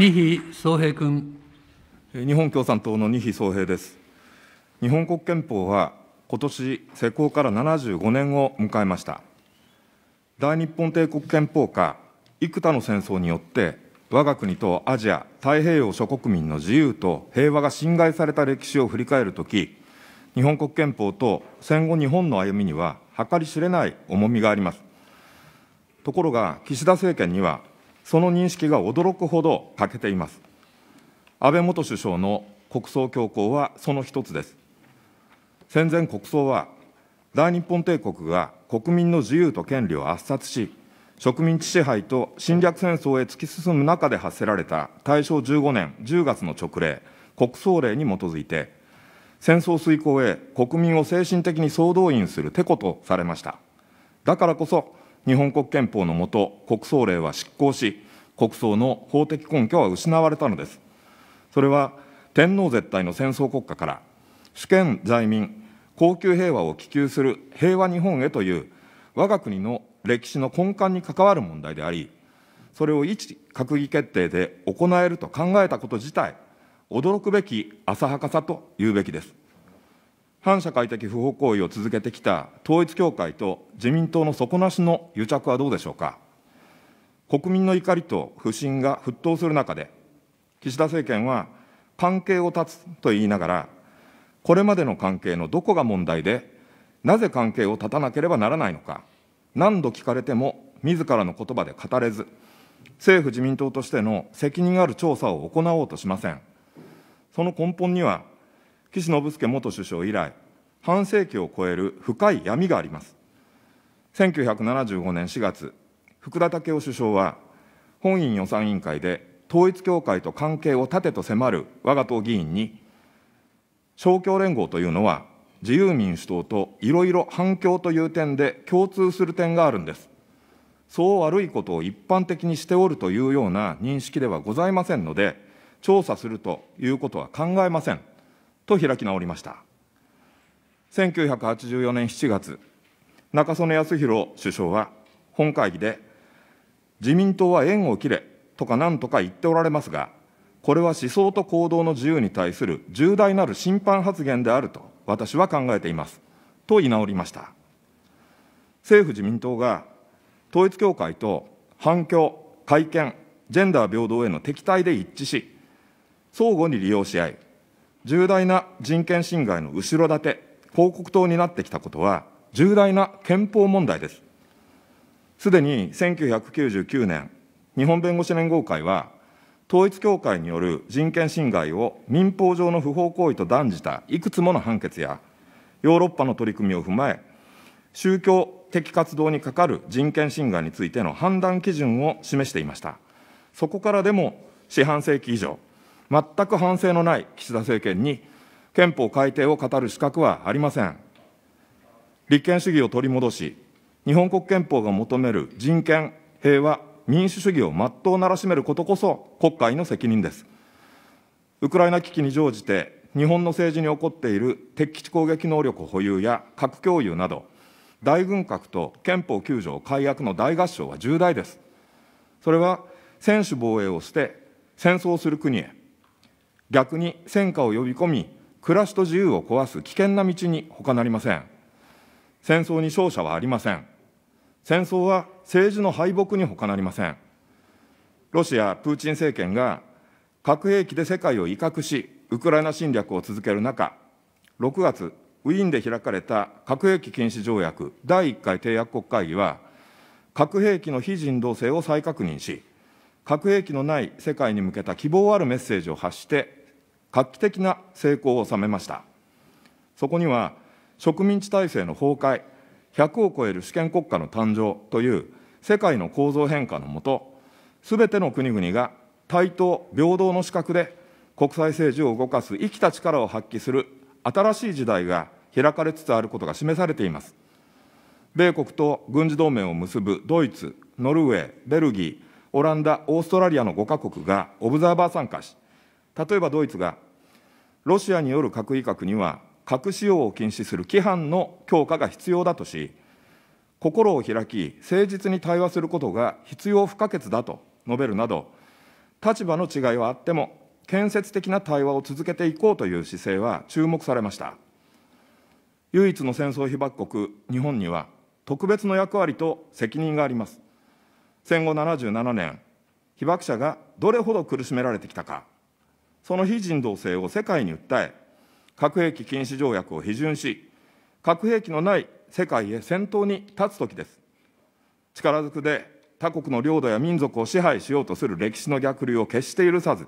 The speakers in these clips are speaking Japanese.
二比総平君。日本共産党の二比総平です。日本国憲法は今年施行から75年を迎えました。大日本帝国憲法下、幾多の戦争によって、我が国とアジア、太平洋諸国民の自由と平和が侵害された歴史を振り返るとき、日本国憲法と戦後日本の歩みには計り知れない重みがあります。ところが、岸田政権には、その認識が驚くほど欠けています。安倍元首相の国葬強行はその一つです。戦前国葬は、大日本帝国が国民の自由と権利を圧殺し、植民地支配と侵略戦争へ突き進む中で発せられた大正15年10月の勅令、国葬令に基づいて、戦争遂行へ国民を精神的に総動員するてことされました。だからこそ、日本国憲法の下、国葬令は失効し、国葬の法的根拠は失われたのです。それは、天皇絶対の戦争国家から、主権在民、恒久平和を希求する平和日本へという我が国の歴史の根幹に関わる問題であり、それを一閣議決定で行えると考えたこと自体、驚くべき浅はかさと言うべきです。反社会的不法行為を続けてきた統一教会と自民党の底なしの癒着はどうでしょうか？国民の怒りと不信が沸騰する中で、岸田政権は関係を断つと言いながら、これまでの関係のどこが問題で、なぜ関係を断たなければならないのか、何度聞かれても自らの言葉で語れず、政府・自民党としての責任ある調査を行おうとしません。その根本には、岸信介元首相以来、半世紀を超える深い闇があります。1975年4月、福田赳夫首相は、本院予算委員会で統一教会と関係を断てと迫る我が党議員に、勝共連合というのは、自由民主党といろいろ反共という点で共通する点があるんです。そう悪いことを一般的にしておるというような認識ではございませんので、調査するということは考えません。と開き直りました。1984年7月、中曽根康弘首相は本会議で、自民党は縁を切れとかなんとか言っておられますが、これは思想と行動の自由に対する重大なる審判発言であると私は考えています。と言い直りました。政府・自民党が統一教会と反共、改憲、ジェンダー平等への敵対で一致し、相互に利用し合い、重大な人権侵害の後ろ盾、広告塔になってきたことは、重大な憲法問題です。すでに1999年、日本弁護士連合会は、統一教会による人権侵害を民法上の不法行為と断じたいくつもの判決や、ヨーロッパの取り組みを踏まえ、宗教的活動にかかる人権侵害についての判断基準を示していました。そこからでも四半世紀以上、全く反省のない岸田政権に、憲法改定を語る資格はありません。立憲主義を取り戻し、日本国憲法が求める人権、平和、民主主義を全うならしめることこそ国会の責任です。ウクライナ危機に乗じて、日本の政治に起こっている敵基地攻撃能力保有や核共有など、大軍拡と憲法9条改悪の大合唱は重大です。それは、専守防衛を捨て、戦争する国へ、逆に戦火を呼び込み、暮らしと自由を壊す危険な道に他なりません。戦争に勝者はありません。戦争は政治の敗北に他なりません。ロシア、プーチン政権が核兵器で世界を威嚇し、ウクライナ侵略を続ける中、6月、ウィーンで開かれた核兵器禁止条約第1回締約国会議は、核兵器の非人道性を再確認し、核兵器のない世界に向けた希望あるメッセージを発して、画期的な成功を収めました。そこには、植民地体制の崩壊、100を超える主権国家の誕生という世界の構造変化のもと、すべての国々が対等、平等の資格で国際政治を動かす生きた力を発揮する新しい時代が開かれつつあることが示されています。米国と軍事同盟を結ぶドイツ、ノルウェー、ベルギー、オランダ、オーストラリアの5カ国がオブザーバー参加し、例えばドイツが、ロシアによる核威嚇には核使用を禁止する規範の強化が必要だとし、心を開き、誠実に対話することが必要不可欠だと述べるなど、立場の違いはあっても、建設的な対話を続けていこうという姿勢は注目されました。唯一の戦争被爆国、日本には、特別の役割と責任があります。戦後77年、被爆者がどれほど苦しめられてきたか、その非人道性を世界に訴え、核兵器禁止条約を批准し、核兵器のない世界へ先頭に立つときです。力ずくで他国の領土や民族を支配しようとする歴史の逆流を決して許さず、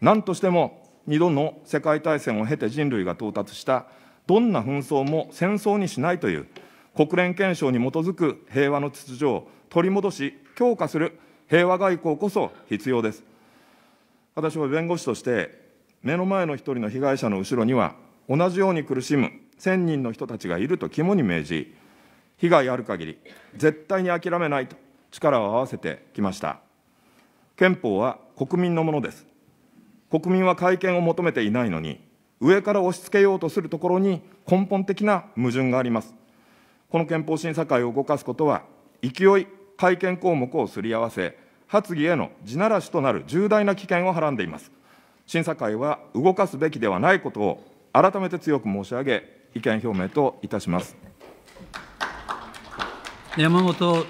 何としても2度の世界大戦を経て人類が到達したどんな紛争も戦争にしないという国連憲章に基づく平和の秩序を取り戻し、強化する平和外交こそ必要です。私は弁護士として、目の前の一人の被害者の後ろには、同じように苦しむ1000人の人たちがいると肝に銘じ、被害ある限り、絶対に諦めないと力を合わせてきました。憲法は国民のものです。国民は改憲を求めていないのに、上から押し付けようとするところに根本的な矛盾があります。この憲法審査会を動かすことは、勢い、改憲項目をすり合わせ、発議への地ならしとなる重大な危険をはらんでいます。審査会は動かすべきではないことを改めて強く申し上げ、意見表明といたします。山本